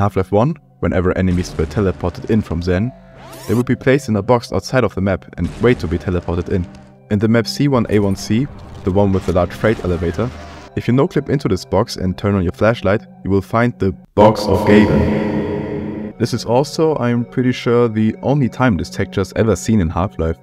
Half-Life 1, whenever enemies were teleported in from Xen, they would be placed in a box outside of the map and wait to be teleported in. In the map C1A1C, the one with the large freight elevator, if you noclip into this box and turn on your flashlight, you will find the Box of Gaben. This is also, I'm pretty sure, the only time this texture is ever seen in Half-Life.